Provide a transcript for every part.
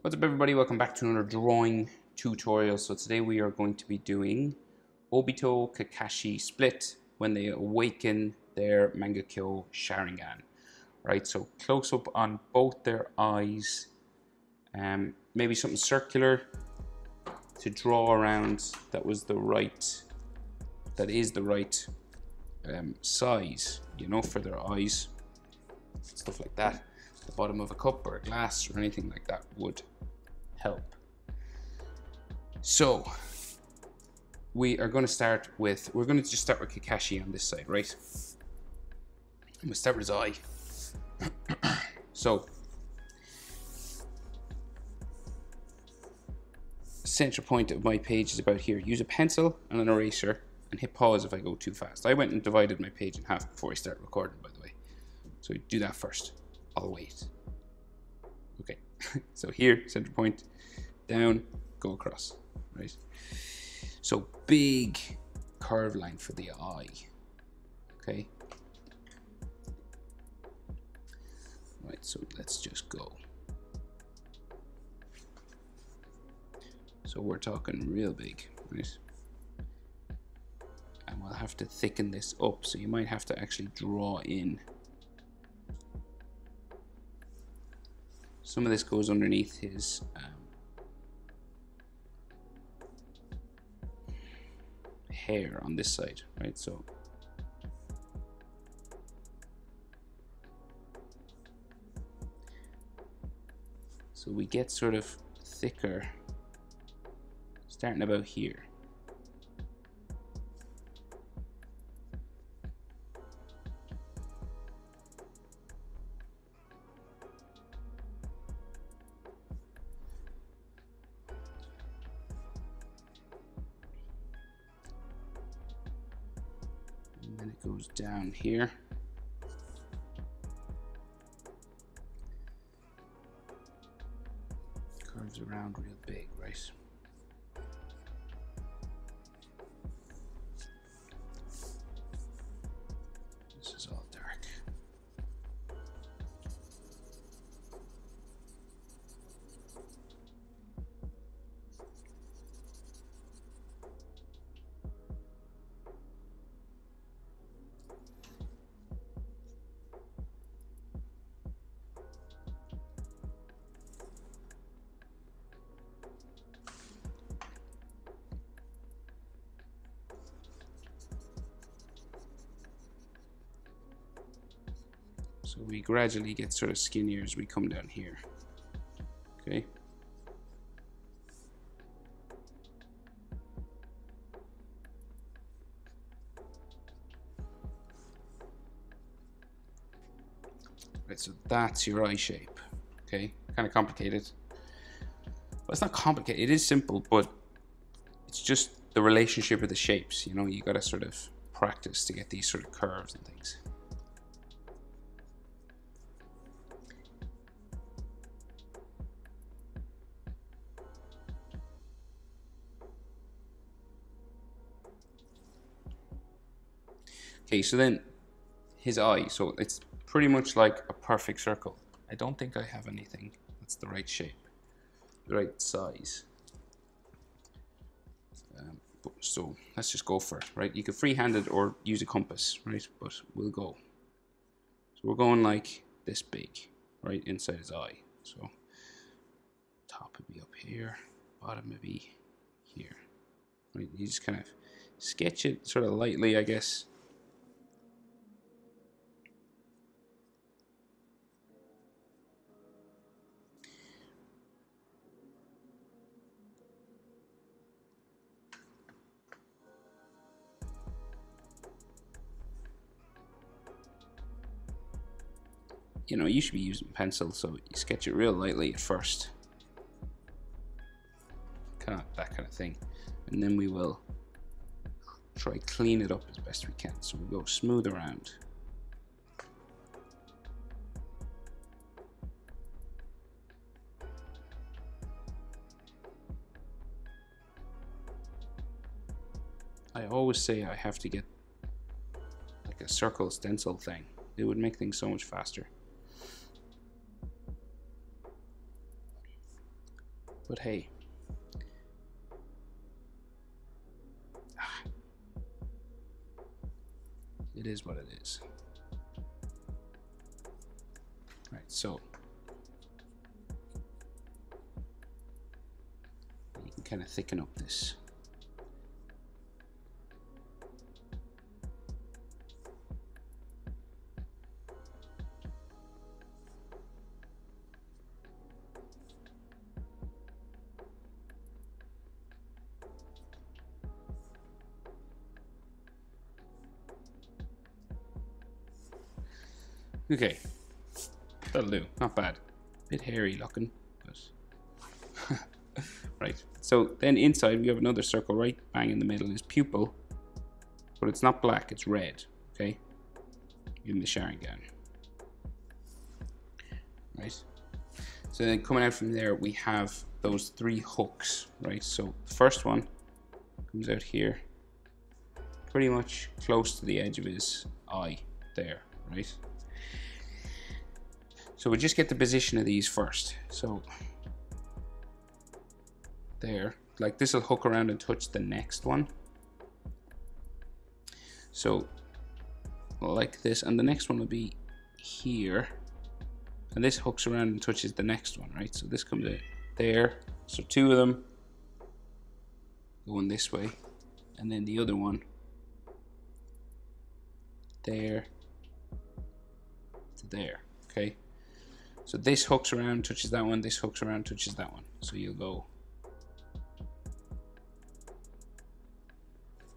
What's up everybody, welcome back to another drawing tutorial. So today we are going to be doing Obito Kakashi split when they awaken their Mangekyo Sharingan. Right, so close up on both their eyes, um, maybe something circular to draw around that was the right, that is the right um, size, you know, for their eyes, stuff like that bottom of a cup or a glass or anything like that would help. So we are going to start with, we're going to just start with Kakashi on this side, right? I'm going to start with his eye. so central point of my page is about here. Use a pencil and an eraser and hit pause if I go too fast. I went and divided my page in half before I started recording, by the way. So do that first. I'll. Okay, so here, center point, down, go across, right? So big curve line for the eye, okay? Right, so let's just go. So we're talking real big, right? And we'll have to thicken this up, so you might have to actually draw in Some of this goes underneath his um, hair on this side, right? So so we get sort of thicker starting about here. Goes down here. Curves around real big, right? So we gradually get sort of skinnier as we come down here. Okay. Right, so that's your eye shape. Okay, kind of complicated. Well, it's not complicated. It is simple, but it's just the relationship of the shapes. You know, you got to sort of practice to get these sort of curves and things. Okay, so then his eye. So it's pretty much like a perfect circle. I don't think I have anything that's the right shape, the right size. Um, so let's just go for it, right? You can freehand it or use a compass, right? But we'll go. So we're going like this big, right, inside his eye. So top would be up here, bottom would be here. Right, you just kind of sketch it sort of lightly, I guess. You know, you should be using pencil, so you sketch it real lightly at first. Kind of that kind of thing. And then we will try clean it up as best we can. So we go smooth around. I always say I have to get like a circle stencil thing. It would make things so much faster. But hey. It is what it is. Right, so you can kind of thicken up this. Okay, that'll do. Not bad. Bit hairy looking, but right. So then inside we have another circle right bang in the middle is pupil, but it's not black, it's red. Okay, in the Sharingan. Right. So then coming out from there, we have those three hooks, right? So the first one comes out here, pretty much close to the edge of his eye there, right? So we just get the position of these first. So there, like this will hook around and touch the next one. So like this, and the next one will be here. And this hooks around and touches the next one, right? So this comes out there. So two of them going this way. And then the other one there to there, okay? So this hooks around, touches that one, this hooks around, touches that one. So you'll go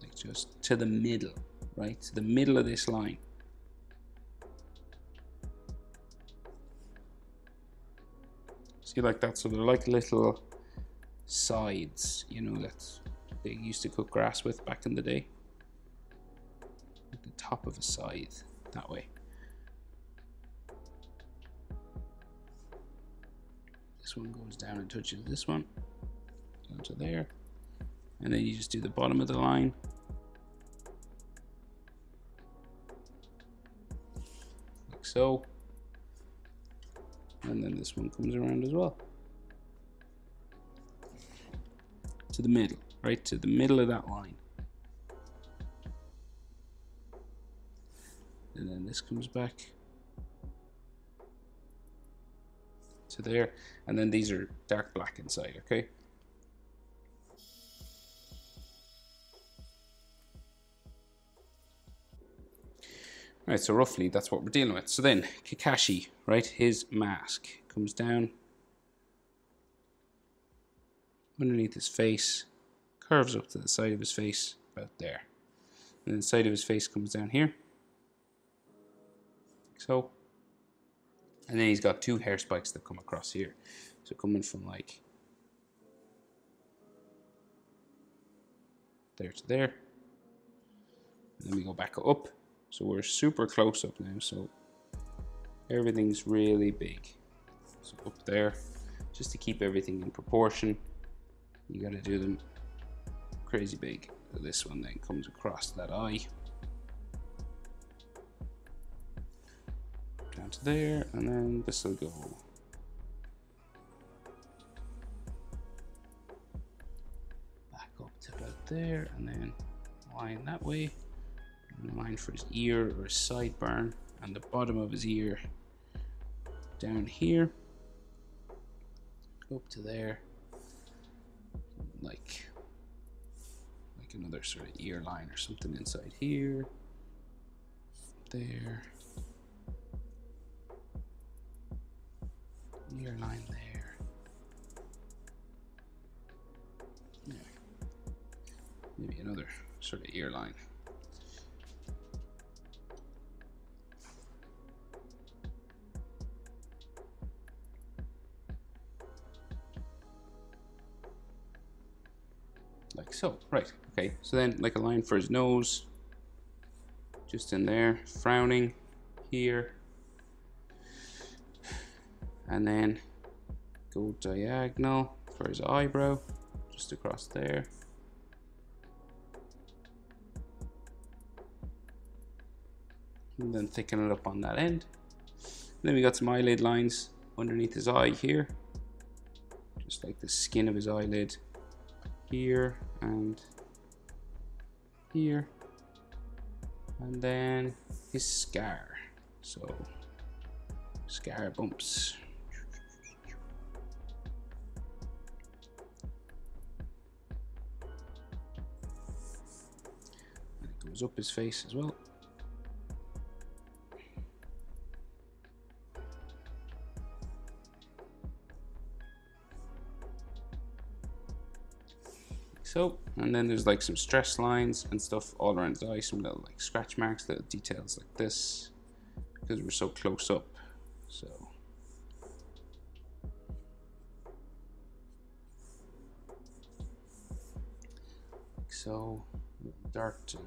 like just to the middle, right? To the middle of this line. See like that, so they're like little sides, you know, that they used to cut grass with back in the day. At the top of a scythe, that way. One goes down and touches this one, to there. And then you just do the bottom of the line. Like so. And then this one comes around as well. To the middle, right? To the middle of that line. And then this comes back to there. And then these are dark black inside, okay? Right, so roughly that's what we're dealing with. So then, Kakashi, right, his mask comes down underneath his face, curves up to the side of his face, about there. And then the side of his face comes down here. so. And then he's got two hair spikes that come across here. So coming from like there to there. And then we go back up. So we're super close up now. So everything's really big. So up there, just to keep everything in proportion, you gotta do them crazy big. So this one then comes across that eye. There, and then this will go. Back up to about there, and then line that way, line for his ear or his sideburn, and the bottom of his ear down here, go up to there, like like another sort of ear line or something inside here, there. Ear line there. Yeah. Maybe another sort of ear line. Like so, right, okay. So then like a line for his nose, just in there, frowning here, and then go diagonal for his eyebrow just across there. And then thicken it up on that end. And then we got some eyelid lines underneath his eye here. Just like the skin of his eyelid here and here. And then his scar. So scar bumps up his face as well. So and then there's like some stress lines and stuff all around the eye some little like scratch marks little details like this because we're so close up so. Like so dark and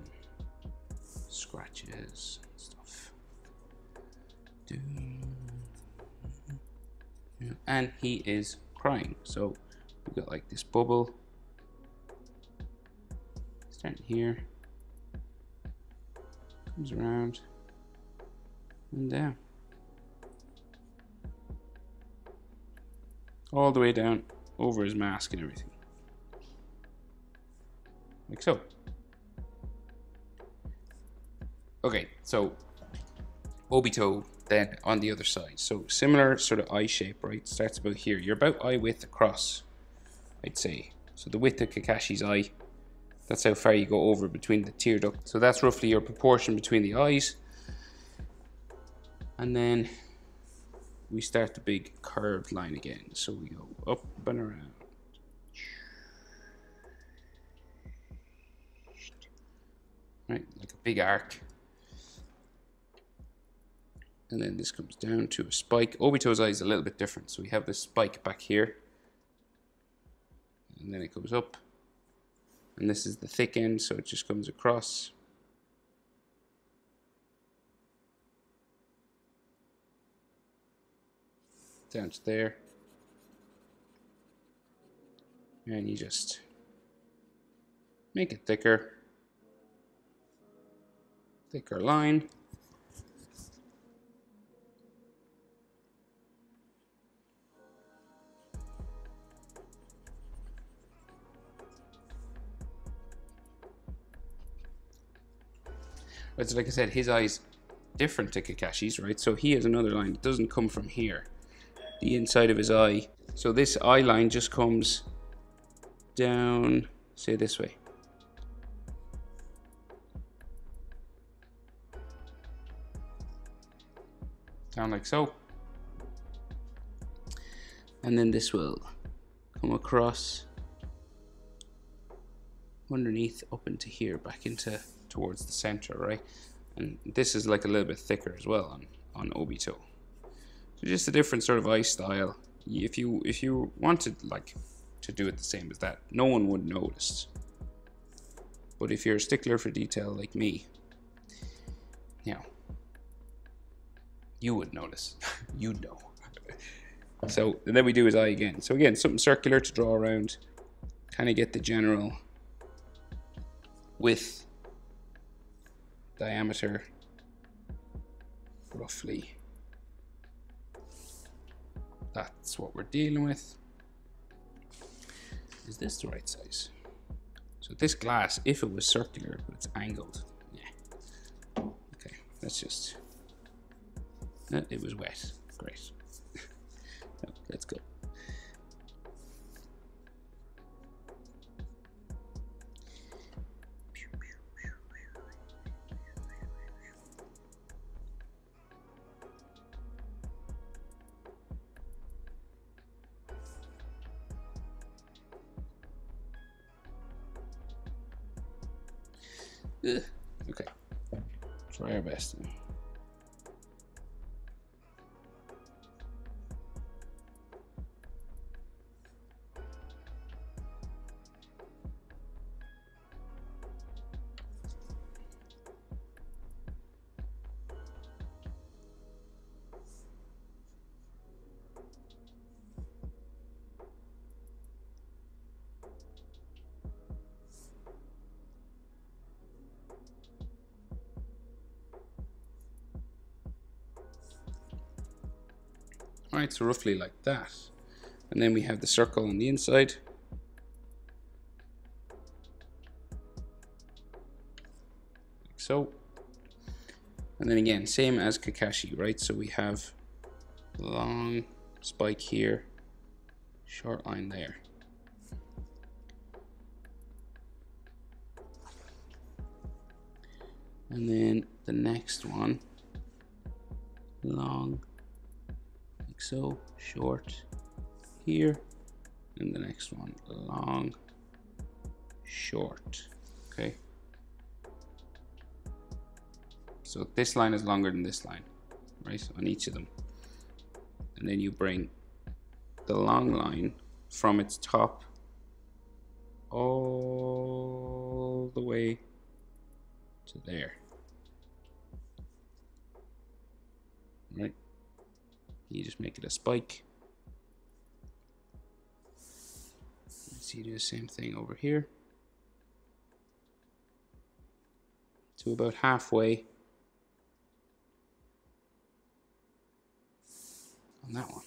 scratches and stuff. And he is crying. So we've got like this bubble. Starting here. Comes around. And down all the way down over his mask and everything. Like so okay so Obito then on the other side so similar sort of eye shape right starts about here you're about eye width across I'd say so the width of Kakashi's eye that's how far you go over between the tear duct. So that's roughly your proportion between the eyes. And then we start the big curved line again. So we go up and around. Right, like a big arc. And then this comes down to a spike. Obito's eye is a little bit different. So we have this spike back here. And then it goes up and this is the thick end so it just comes across down to there and you just make it thicker thicker line But like I said, his eye's different to Kakashi's, right? So he has another line. It doesn't come from here. The inside of his eye. So this eye line just comes down, say this way. Down like so. And then this will come across underneath up into here, back into towards the center, right? And this is like a little bit thicker as well on, on Obito. So just a different sort of eye style. If you if you wanted like to do it the same as that, no one would notice. But if you're a stickler for detail like me, you know, you would notice. You'd know. so and then we do his eye again. So again, something circular to draw around, kind of get the general width diameter roughly. That's what we're dealing with. Is this the right size? So this glass if it was circular but it's angled yeah. Okay let's just uh, it was wet. Great. Let's go Ugh. Okay. Try our best. Right, so roughly like that. And then we have the circle on the inside. Like so. And then again, same as Kakashi, right? So we have long spike here, short line there. And then the next one, long, like so, short here. And the next one, long, short, okay? So this line is longer than this line, right, on each of them. And then you bring the long line from its top all the way to there. Right? You just make it a spike. Let's see, do the same thing over here. To about halfway on that one.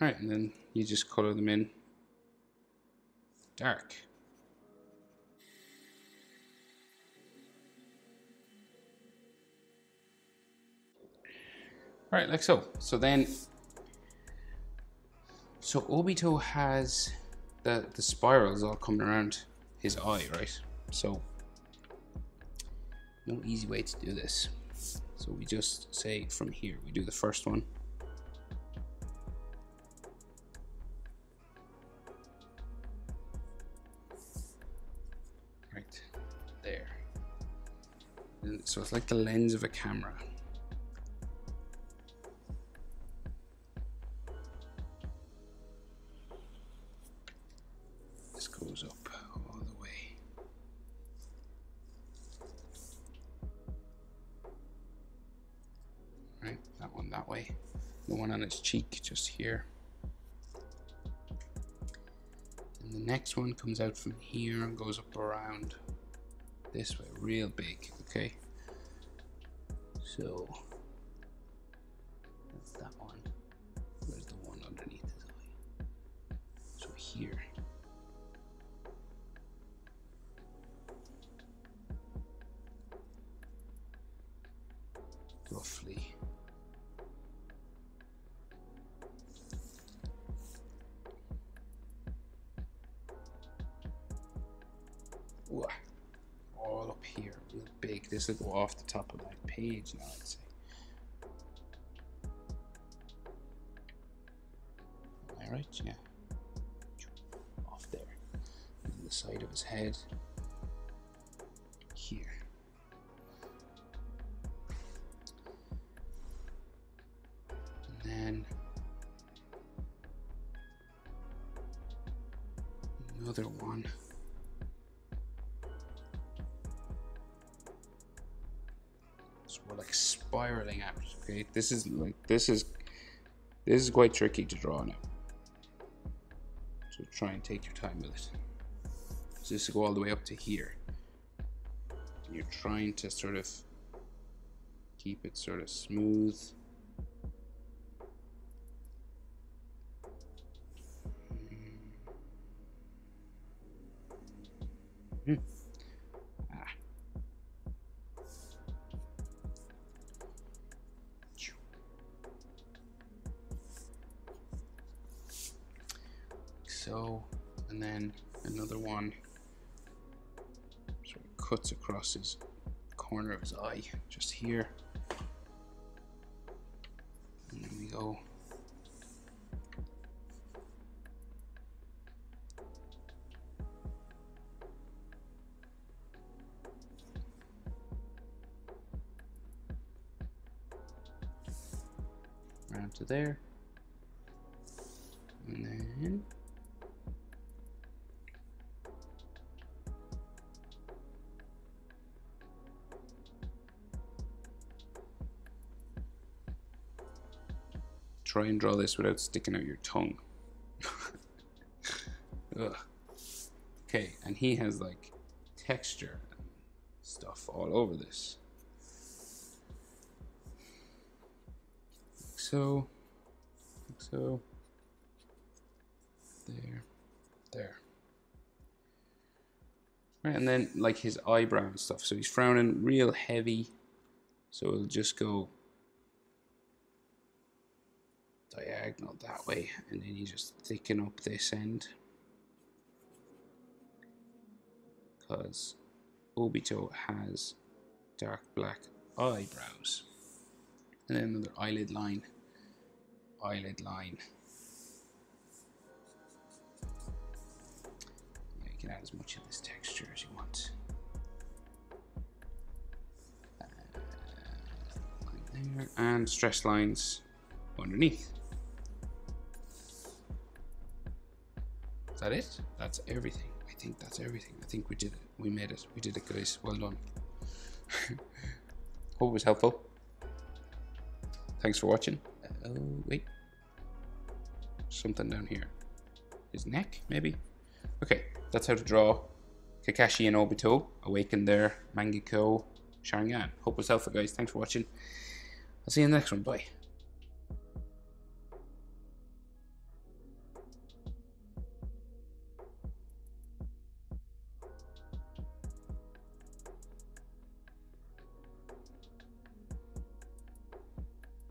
All right, and then you just color them in dark. Right, like so. So then, so Obito has the, the spirals all coming around his eye, right? So, no easy way to do this. So we just say from here, we do the first one. Right, there. And so it's like the lens of a camera. Just here. And the next one comes out from here and goes up around this way, real big, okay? So will go off the top of my page now, say. Am I right? Yeah. Off there. The side of his head. Here. And then another one. Spiraling out. Okay, this is like this is this is quite tricky to draw now. So try and take your time with it. So this go all the way up to here. And you're trying to sort of keep it sort of smooth. Hmm. Cuts across his corner of his eye, just here. And then we go around to there. And then try and draw this without sticking out your tongue. Okay, and he has like texture, stuff all over this. Like so, like so, there, there. Right, and then like his eyebrow and stuff. So he's frowning real heavy. So it'll just go diagonal that way, and then you just thicken up this end. Because Obito has dark black eyebrows. And then another eyelid line, eyelid line. Yeah, you can add as much of this texture as you want. Uh, there, and stress lines underneath. Is that it? That's everything. I think that's everything. I think we did it. We made it. We did it, guys. Well done. Hope it was helpful. Thanks for watching. Uh, oh, wait. Something down here. His neck, maybe? Okay, that's how to draw Kakashi and Obito awaken their Mangekyo Sharingan. Hope it was helpful, guys. Thanks for watching. I'll see you in the next one. Bye.